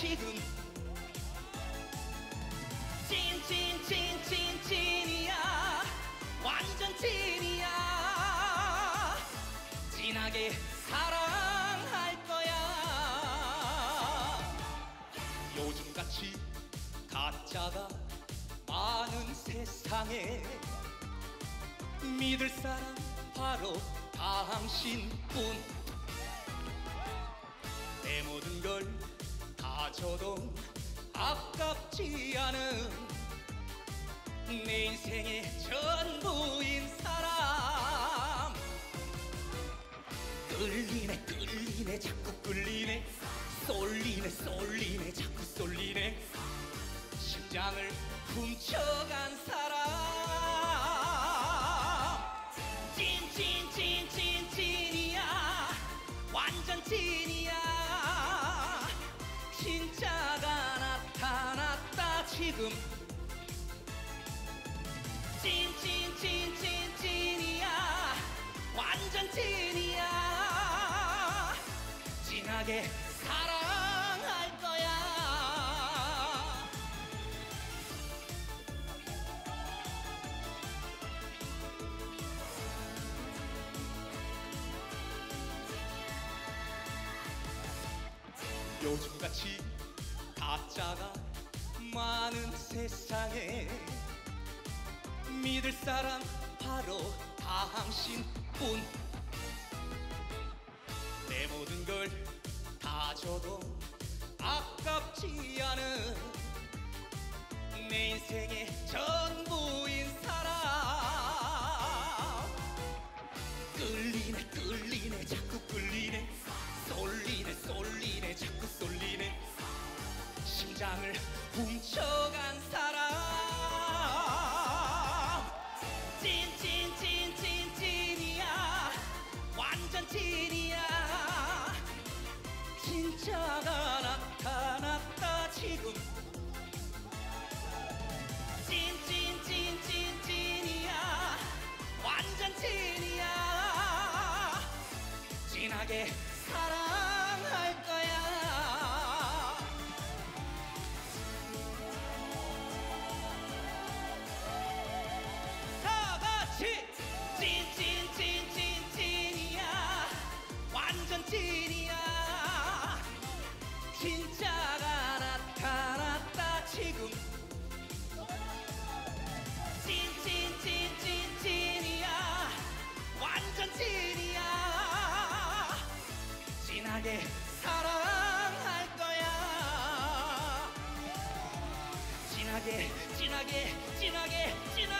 지금 찐찐찐찐찐이야. 완전 찐이야. 진하게 사랑할 거야. 요즘같이 가짜가 많은 세상에 믿을 사람 바로 당신뿐. 내 모든 걸 다 줘도 아깝지 않은 내 인생의 전부인 사람. 끌리네 끌리네 자꾸 끌리네. 쏠리네 쏠리네 자꾸 쏠리네. 심장을 훔쳐간 사람. 찐찐찐찐 찐이야. 완전 찐이야 지금. 찐찐찐찐 찐이야. 완전 찐이야. 진하게 사랑할 거야. 요즘같이 가짜가 많은 세상에 믿을 사람 바로 당신뿐. 내 모든 걸 다 줘도 아깝지 않은 내 인생의 전부인 사람. 끌리네 끌리네 자 시장을 훔쳐간 사람. 찐찐찐찐찐이야. 완전 찐이야. 진짜가 나타났다 지금. 찐찐찐찐찐이야. 완전 찐이야. 진하게 사랑 げつなげつなげ。